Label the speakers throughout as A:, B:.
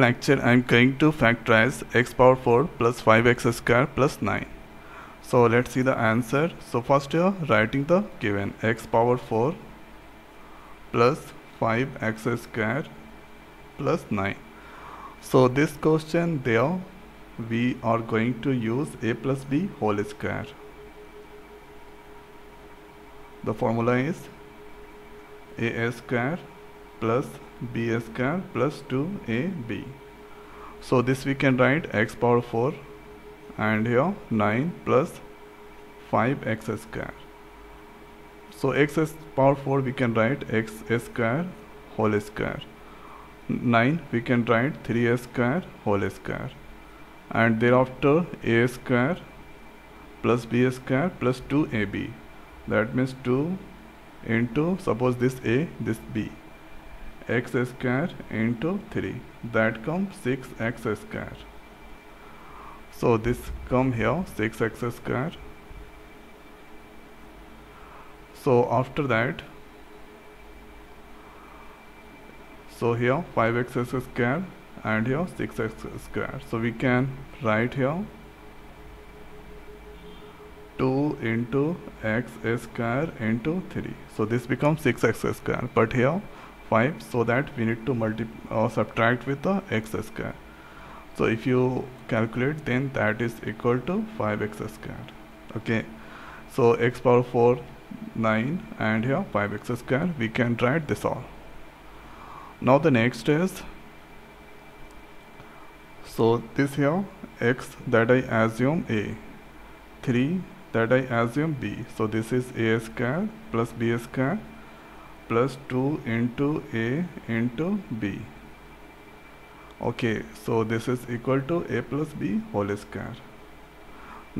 A: lecture I am going to factorize x power 4 plus 5x square plus 9 so let's see the answer. So first you're writing the given x power 4 plus 5x square plus 9 so this question there we are going to use a plus b whole square. The formula is a square plus b square plus 2ab so this we can write x power 4 and here 9 plus 5x square. So x power 4 we can write x square whole square. 9 we can write 3 square whole square. And thereafter a square plus b square plus 2ab that means 2 into suppose this a this b x square into 3 that comes 6x square. So this come here 6x square. So after that so here 5x square and here 6x square. So we can write here 2 into x square into 3 so this becomes 6x square. But here 5 so that we need to multi uh, subtract with the x square. So if you calculate then that is equal to 5x square. Okay. So x power 4 9 and here 5x square we can write this all. Now the next is so this here x that I assume a 3 that I assume b. So this is a square plus b square plus 2 into a into b. Okay so this is equal to a plus b whole square.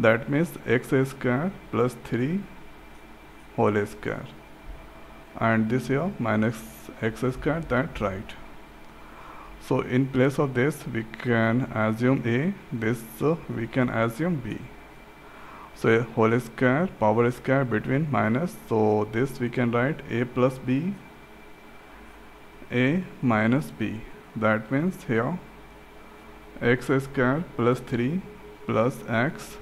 A: That means x square plus 3 whole square. And this here minus x square that right. So in place of this we can assume a this uh, we can assume b so whole square power square between minus. So this we can write a plus b a minus b. That means here x square plus 3 plus x.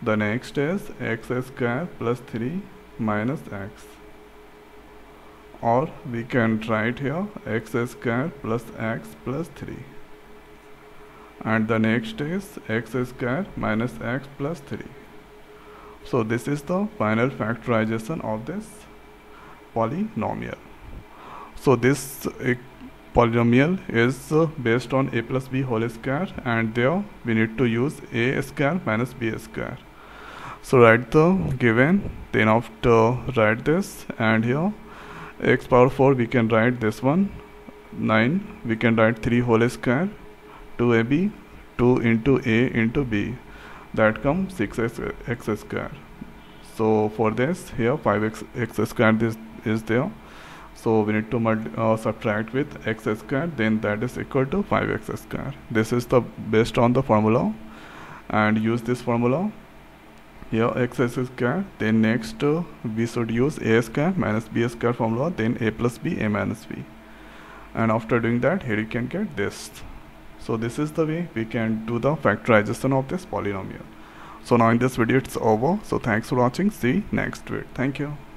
A: The next is x square plus 3 minus x. Or we can write here x square plus x plus 3 and the next is x square minus x plus 3 so this is the final factorization of this polynomial. So this uh, polynomial is uh, based on a plus b whole square and there we need to use a square minus b square. So write the given then after write this and here x power 4 we can write this one 9 we can write 3 whole square 2ab 2 into a into b. That comes 6x x square. So for this here 5x x square this is there. So we need to uh, subtract with x square then that is equal to 5x square. This is the based on the formula. And use this formula. Here x square then next uh, we should use a square minus b square formula then a plus b a minus b. And after doing that here you can get this so this is the way we can do the factorization of this polynomial. So now in this video it's over. So thanks for watching. See next video. Thank you